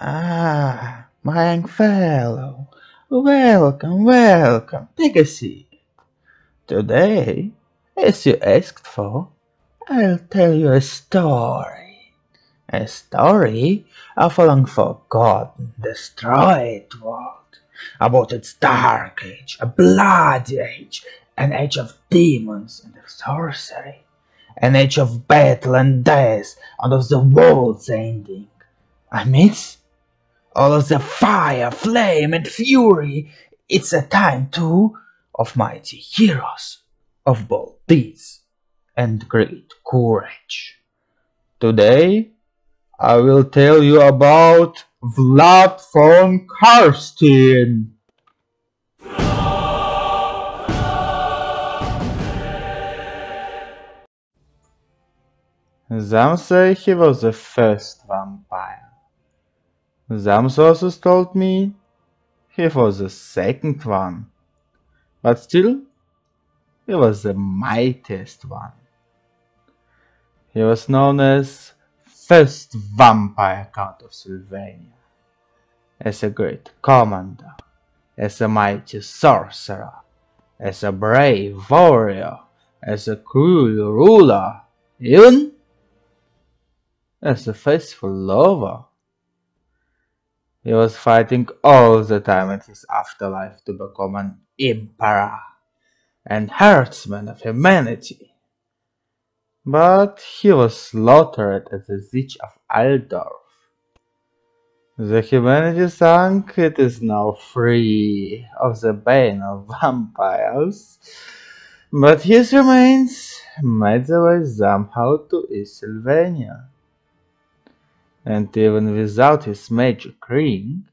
Ah, my young fellow, welcome, welcome, take a seat. Today, as you asked for, I'll tell you a story. A story of a long forgotten, destroyed world, about its dark age, a bloody age, an age of demons and of sorcery, an age of battle and death, and of the world's ending. Amidst all of the fire, flame, and fury, it's a time too of mighty heroes, of bold deeds, and great courage. Today, I will tell you about Vlad von Carstein. Some say he was the first vampire. Some sources told me he was the second one. But still, he was the mightiest one. He was known as first vampire count of Sylvania, as a great commander, as a mighty sorcerer, as a brave warrior, as a cruel ruler, even as a faithful lover. He was fighting all the time in his afterlife to become an emperor and herdsman of humanity. But he was slaughtered at the siege of Altdorf. The humanity sank, it is now free of the bane of vampires, but his remains made their way somehow to Sylvania and even without his magic ring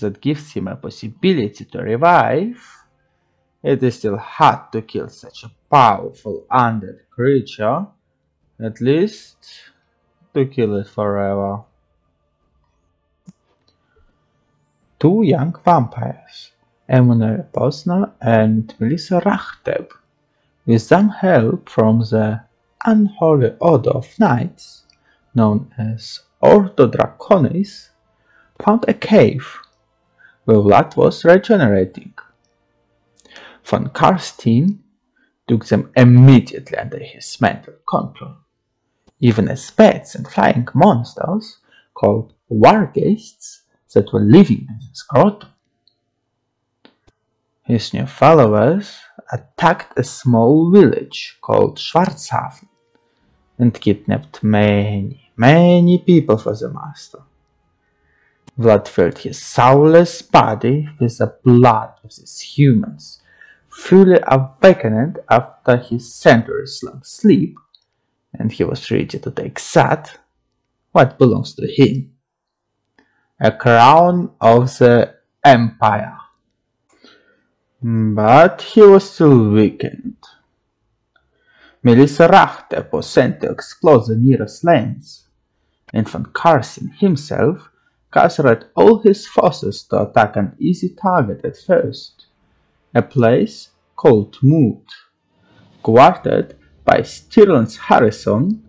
that gives him a possibility to revive, it is still hard to kill such a powerful undead creature, at least to kill it forever. Two young vampires, Emanuel Posner and Melissa Rachteb, with some help from the unholy order of knights, known as Ordo Draconis found a cave where blood was regenerating. Von Carstein took them immediately under his mental control, even as bats and flying monsters called vargheists that were living in his grotto. His new followers attacked a small village called Schwarzhafen and kidnapped many, many people for the master. Vlad filled his soulless body with the blood of these humans, fully awakened after his centuries-long sleep, and he was ready to take that, what belongs to him, a crown of the empire. But he was still weakened. Melissa Rachte was sent to explore the nearest lands, and von Carstein himself gathered all his forces to attack an easy target at first, a place called Moot, guarded by Stirland's garrison,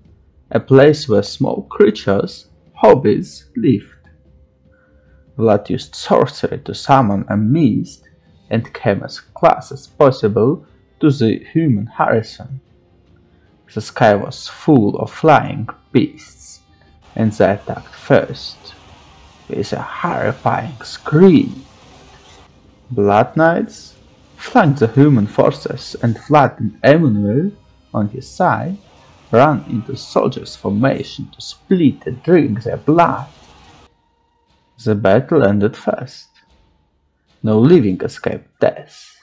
a place where small creatures, hobbits, lived. Vlad used sorcery to summon a mist and came as close as possible to the human garrison. The sky was full of flying beasts and they attacked first, with a horrifying scream. Blood Knights flanked the human forces and and Emmanuel, on his side, ran into soldiers' formation to split and drink their blood. The battle ended fast. No living escaped death.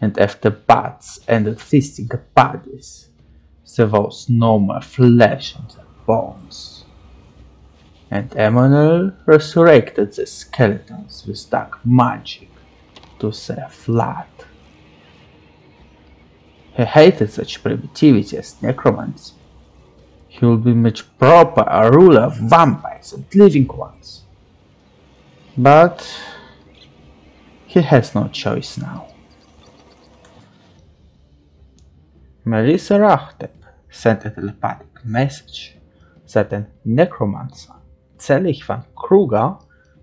And after bats ended feasting bodies, was no more flesh on their bones and Emanuel resurrected the skeletons with dark magic to save Vlad. He hated such primitivity as necromancy. He would be much proper a ruler of vampires and living ones. But he has no choice now. Melissa Rachtep sent a telepathic message that a necromancer Zelig van Kruger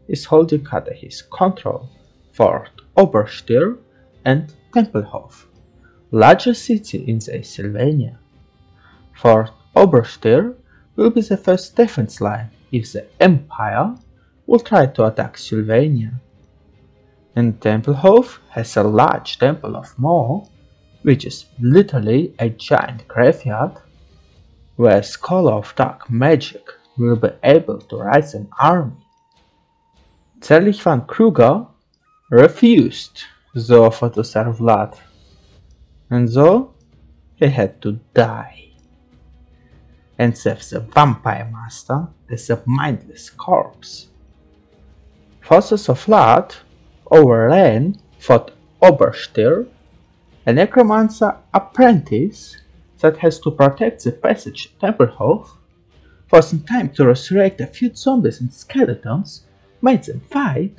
is holding under his control Fort Oberstdorf and Templehof, largest city in the Sylvania. Fort Oberstdorf will be the first defense line if the Empire will try to attack Sylvania. And Templehof has a large temple of Morr, which is literally a giant graveyard, where a scholar of dark magic will be able to raise an army. Zelig van Kruger refused the offer to serve Vlad, and so he had to die and save the vampire master as a mindless corpse. Forces of Vlad overran Fort Oberstdorf, a necromancer apprentice that has to protect the passage to Templehof for some time to resurrect a few zombies and skeletons, made them fight,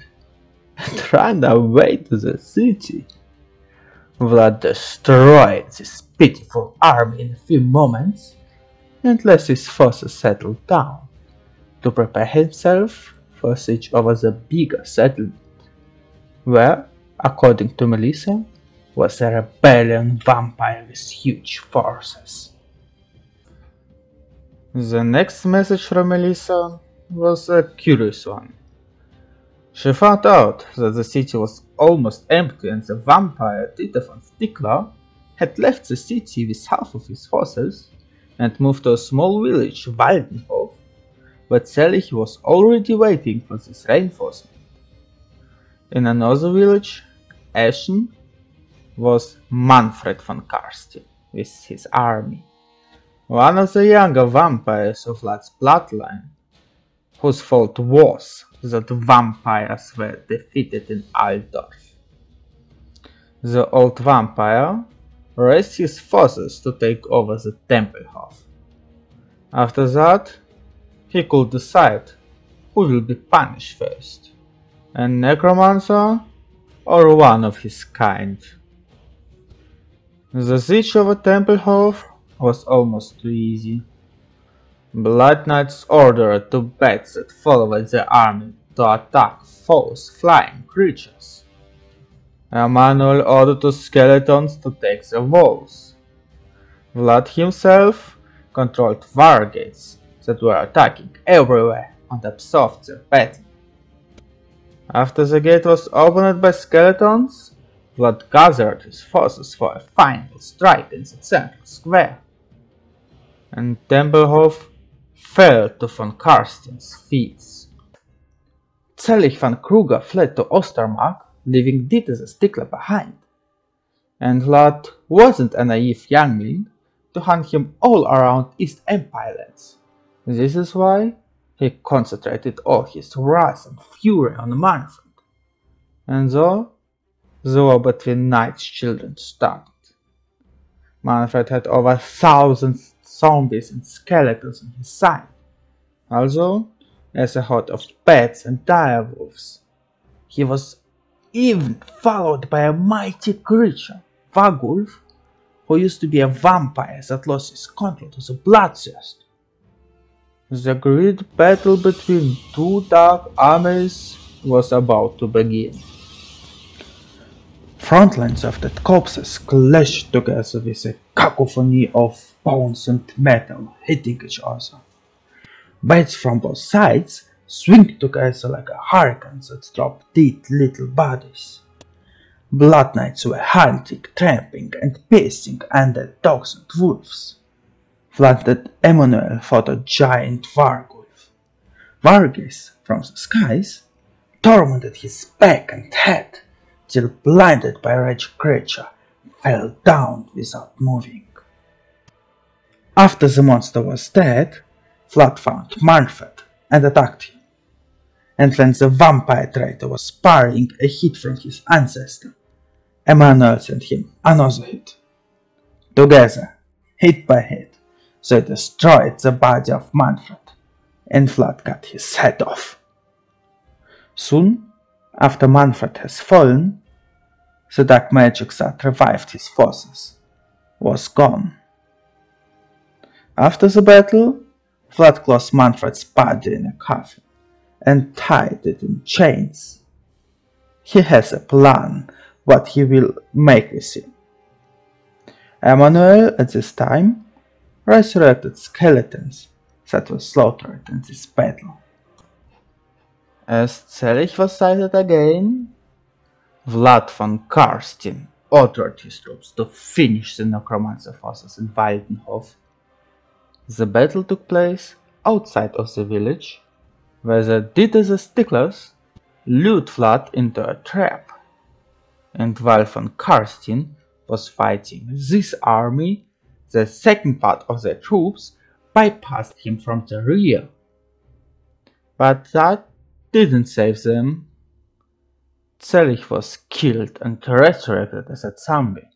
and ran away to the city. Vlad destroyed this pitiful army in a few moments, and let his forces settle down to prepare himself for siege over the bigger settlement, where, according to Melissa, was a rebellion vampire with huge forces. The next message from Elisa was a curious one. She found out that the city was almost empty and the vampire Dieter von Stickler had left the city with half of his forces and moved to a small village, Waldenhof, but Zelig was already waiting for this reinforcement. In another village, Eschen, was Manfred von Carstein with his army, one of the younger vampires of Vlad's bloodline, whose fault was that vampires were defeated in Altdorf. The old vampire raised his forces to take over the Templehof. After that, he could decide who will be punished first, a necromancer or one of his kind. The siege of a Templehof was almost too easy. Blood Knights ordered two bats that followed the army to attack false flying creatures. Emanuel ordered two skeletons to take the walls. Vlad himself controlled vargheists that were attacking everywhere and absorbed their petting. After the gate was opened by skeletons, Vlad gathered his forces for a final strike in the central square, and Templehof fell to von Carstein's feet. Zelig van Kruger fled to Ostermark, leaving Dieter the Stickler behind, and Vlad wasn't a naive youngling to hunt him all around East Empire lands. This is why he concentrated all his wrath and fury on Manfred, and the war between Night's children started. Manfred had over a thousand zombies and skeletons on his side, also as a horde of bats and direwolves. He was even followed by a mighty creature, Vargulf, who used to be a vampire that lost his control to the bloodthirst. The great battle between two dark armies was about to begin. Frontlines of the corpses clashed together with a cacophony of bones and metal hitting each other. Bats from both sides swing together like a hurricane that drop dead little bodies. Blood Knights were hunting, tramping, and pacing under dogs and wolves. Flooded Emmanuel fought a giant Vargulf. Vargheists, from the skies, tormented his back and head till blinded by a rage creature, fell down without moving. After the monster was dead, Vlad found Manfred and attacked him. And when the vampire traitor was parrying a hit from his ancestor, Emmanuel sent him another hit. Together, hit by hit, they destroyed the body of Manfred, and Vlad cut his head off. Soon after Manfred has fallen, the dark magic that revived his forces was gone. After the battle, Vlad closed Manfred's body in a coffin and tied it in chains. He has a plan what he will make with him. Emmanuel at this time resurrected skeletons that were slaughtered in this battle. As Zelig was sighted again, Vlad von Carstein ordered his troops to finish the necromancer forces in Waldenhof. The battle took place outside of the village, where the Dieter Sticklers lured Vlad into a trap. And while von Carstein was fighting this army, the second part of the troops bypassed him from the rear. But that didn't save them. Zelig was killed and resurrected as a zombie.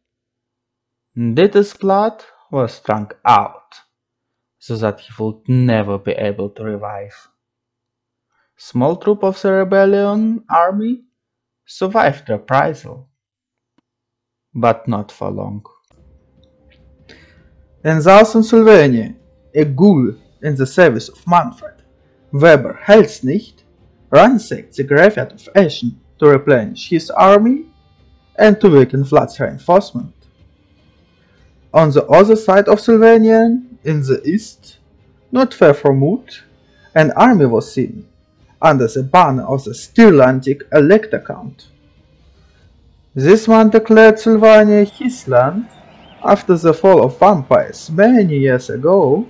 Dieter's blood was drunk out, so that he would never be able to revive. Small troop of the rebellion army survived the reprisal, but not for long. In southern Sylvania, a ghoul in the service of Manfred, Weber Helsnicht, ransacked the graveyard of Eschen to replenish his army and to weaken Vlad's reinforcement. On the other side of Sylvania, in the east, not far from Moot, an army was seen under the banner of the Stirlandic Elector Count. This man declared Sylvania his land after the fall of vampires many years ago.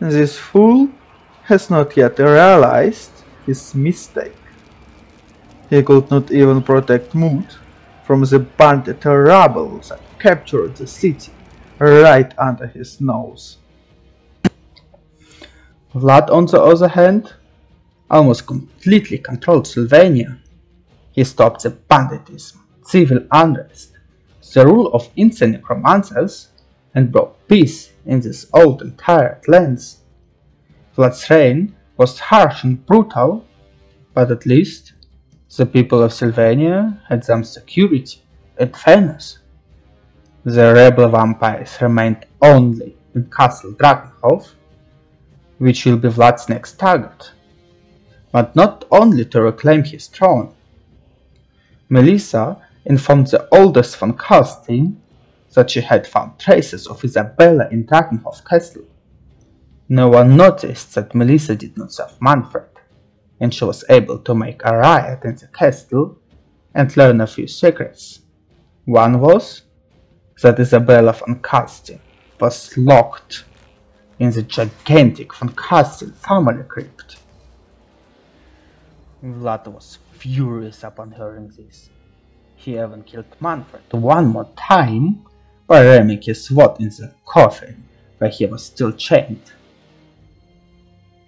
This fool has not yet realized his mistake. He could not even protect Moot from the bandit rabble that captured the city right under his nose. Vlad, on the other hand, almost completely controlled Sylvania. He stopped the banditism, civil unrest, the rule of insane necromancers, and brought peace in this old and tired lands. Vlad's reign was harsh and brutal, but at least the people of Sylvania had some security and fairness. The rebel vampires remained only in Castle Drakenhof, which will be Vlad's next target but not only to reclaim his throne. Melissa informed the oldest von Carstein that she had found traces of Isabella in Drakenhof Castle. No one noticed that Melissa did not serve Manfred, and she was able to make a riot in the castle and learn a few secrets. One was that Isabella von Carstein was locked in the gigantic von Carstein family crypt Vlad was furious upon hearing this. He even killed Manfred one more time by ramming his sword in the coffin where he was still chained.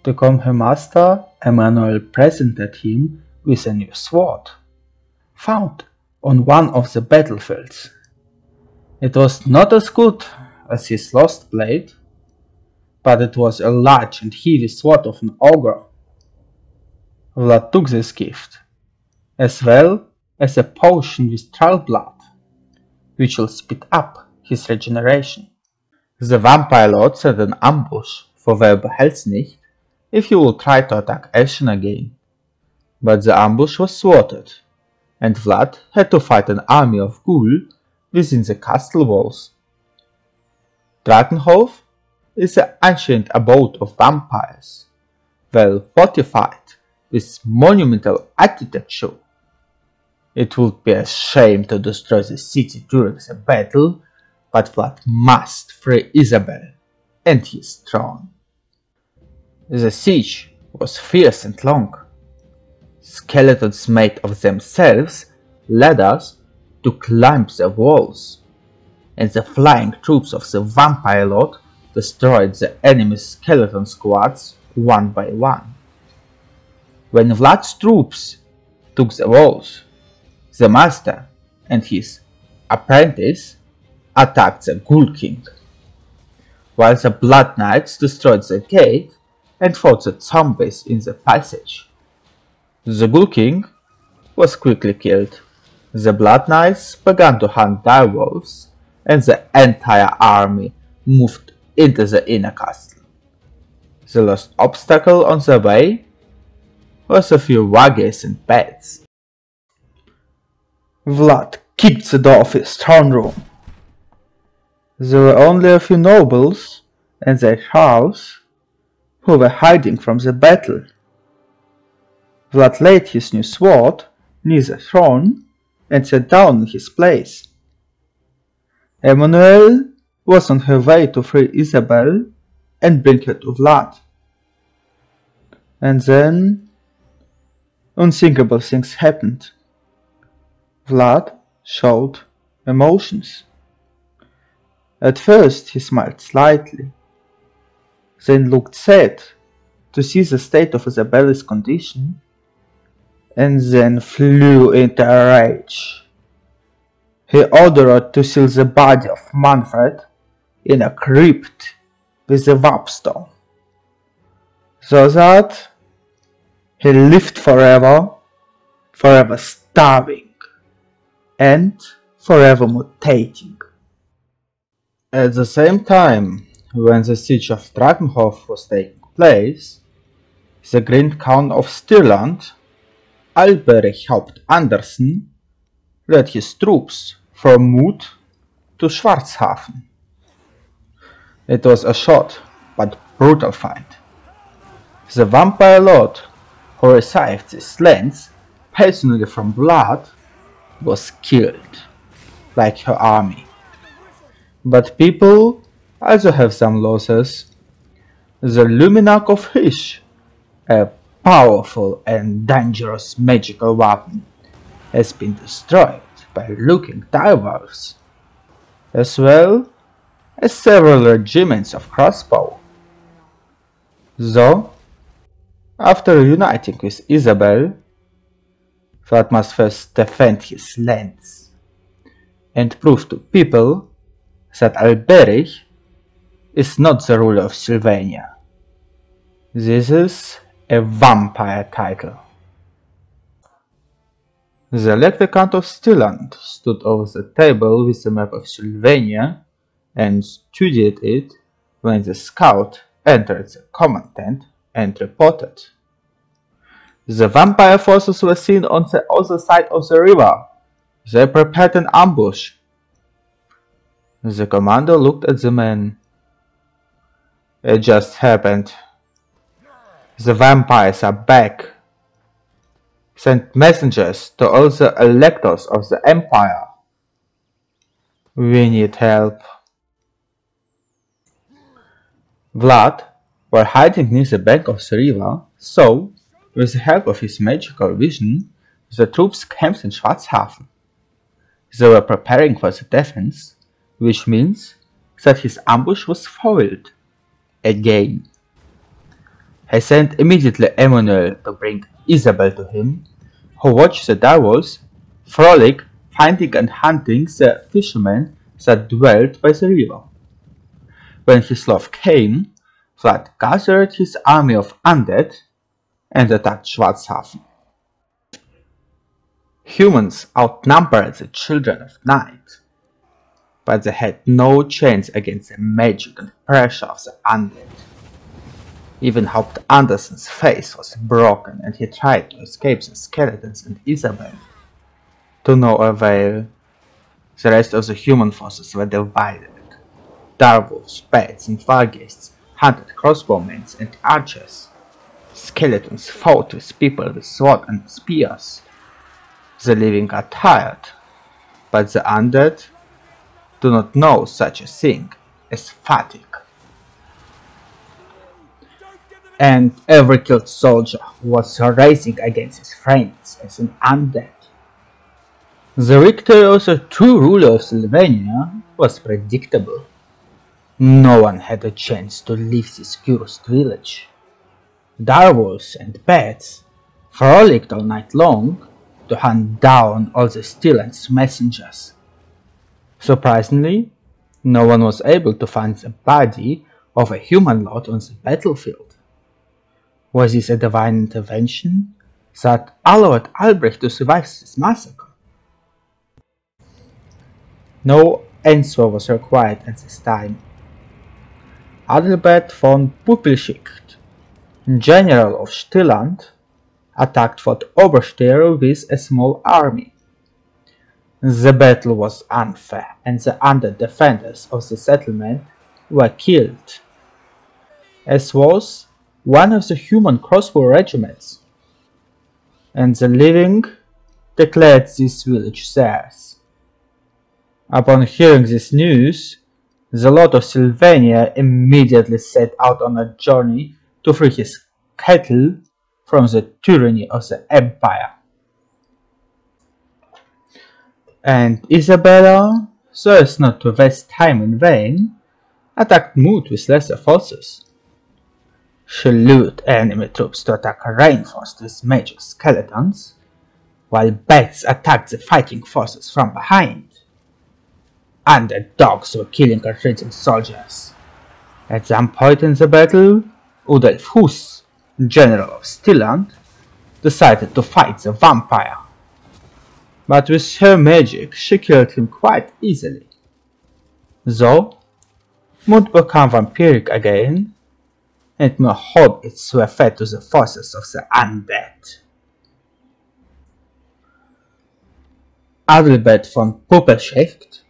To calm her master, Emmanuel presented him with a new sword, found on one of the battlefields. It was not as good as his lost blade, but it was a large and heavy sword of an ogre Vlad took this gift, as well as a potion with troll blood, which will speed up his regeneration. The vampire lord set an ambush for Helsnicht if he will try to attack Eschen again. But the ambush was thwarted, and Vlad had to fight an army of ghoul within the castle walls. Drakenhof is an ancient abode of vampires, well fortified with monumental architecture. It would be a shame to destroy the city during the battle, but Vlad must free Isabel and his throne. The siege was fierce and long. Skeletons made of themselves led us to climb the walls, and the flying troops of the Vampire Lord destroyed the enemy's skeleton squads one by one. When Vlad's troops took the walls, the master and his apprentice attacked the Ghoul King, while the Blood Knights destroyed the gate and fought the zombies in the passage. The Ghoul King was quickly killed. The Blood Knights began to hunt direwolves, and the entire army moved into the inner castle. The last obstacle on the way was a few wagons and beds. Vlad kicked the door of his throne room. There were only a few nobles and their house who were hiding from the battle. Vlad laid his new sword near the throne and sat down in his place. Emmanuel was on her way to free Isabel and bring her to Vlad. And then unthinkable things happened. Vlad showed emotions. At first he smiled slightly, then looked sad to see the state of Isabella's condition, and then flew into a rage. He ordered to seal the body of Manfred in a crypt with a warpstone, so that he lived forever, forever starving, and forever mutating. At the same time, when the siege of Drakenhof was taking place, the Grand Count of Stirland, Alberich Haupt Anderssen, led his troops from Moot to Schwarzhafen. It was a short but brutal fight. The vampire lord who received these lands personally from blood was killed, like her army. But people also have some losses. The Luminark of Hysh, a powerful and dangerous magical weapon, has been destroyed by looking divers, as well as several regiments of crossbow. Though, after uniting with Isabel, must first defend his lands and prove to people that Alberich is not the ruler of Sylvania. This is a vampire title. The elected Count of Stirland stood over the table with the map of Sylvania and studied it when the scout entered the command tent and reported. The vampire forces were seen on the other side of the river. They prepared an ambush. The commander looked at the men. It just happened. The vampires are back. Send messengers to all the electors of the empire. We need help. Vlad, while hiding near the bank of the river, saw, with the help of his magical vision, the troops camped in Schwarzhafen. They were preparing for the defense, which means that his ambush was foiled. Again. He sent immediately Emmanuel to bring Isabel to him, who watched the Direwolves frolic, finding and hunting the fishermen that dwelt by the river. When his love came, Vlad gathered his army of undead and attacked Schwarzhafen. Humans outnumbered the children of night, but they had no chance against the magic and pressure of the undead. Even Haupt Anderssen's face was broken and he tried to escape the skeletons and Isabel. To no avail. The rest of the human forces were divided. Direwolves, bats and vargheists hunted crossbowmen and archers. Skeletons fought with people with swords and spears. The living are tired, but the undead do not know such a thing as fatigue. And every killed soldier was racing against his friends as an undead. The victory of the true ruler of Sylvania was predictable. No one had a chance to leave this cursed village. Direwolves and bats frolicked all night long to hunt down all the Stirland's messengers. Surprisingly, no one was able to find the body of a human lord on the battlefield. Was this a divine intervention that allowed Albrecht to survive this massacre? No answer was required at this time. Adalbert von Pupilschicht, general of Stirland, attacked Fort Oberstyre with a small army. The battle was unfair and the undead defenders of the settlement were killed, as was one of the human crossbow regiments, and the living declared this village theirs. Upon hearing this news, the Lord of Sylvania immediately set out on a journey to free his cattle from the tyranny of the empire. And Isabella, so as not to waste time in vain, attacked Moot with lesser forces. She lured enemy troops to attack reinforced with major skeletons, while bats attacked the fighting forces from behind. And dogs were killing retreating soldiers. At some point in the battle, Udolf Huss general of Stirland, decided to fight the vampire. But with her magic, she killed him quite easily. Though, Moot became vampiric again, and more hobbits were fed to the forces of the undead. Adalbert von Puppelschicht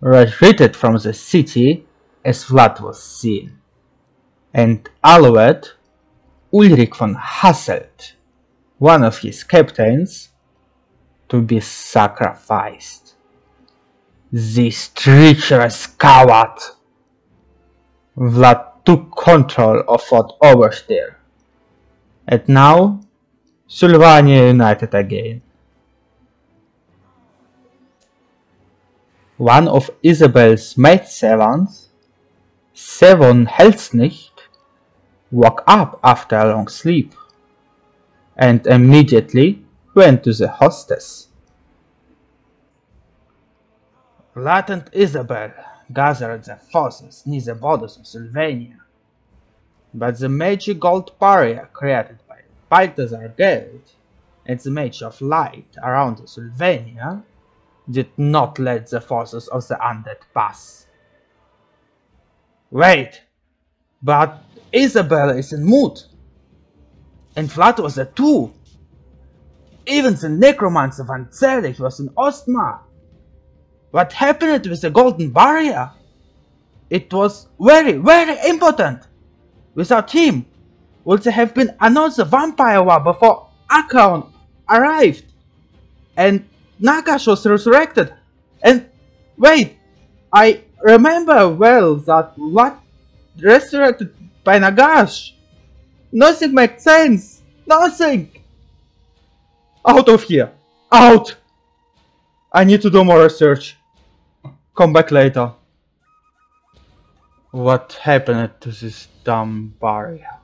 retreated from the city as Vlad was seen, and Alured Ulrich von Hasselt, one of his captains, to be sacrificed. This treacherous coward! Vlad took control of Fort Oberstyre. And now, Sylvania united again. One of Isabel's maid maidservants, Sevon Helsnich, woke up after a long sleep and immediately went to the hostess. Vlad and Isabel gathered their forces near the borders of Sylvania, but the magic gold barrier created by Balthasar Gelt and the Mage of Light around Sylvania did not let the forces of the undead pass. Wait, but Isabel is in Moot. And Vlad was there too. Even the necromancer Van Zelig was in Ostmar. What happened with the golden barrier? It was very, very important. Without him, would there have been another vampire war before Arkhan arrived? And Nagash was resurrected. And wait, I remember well that what resurrected by Nagash. Nothing makes sense. Nothing. Out of here. Out. I need to do more research. Come back later. What happened to this dumb barrier?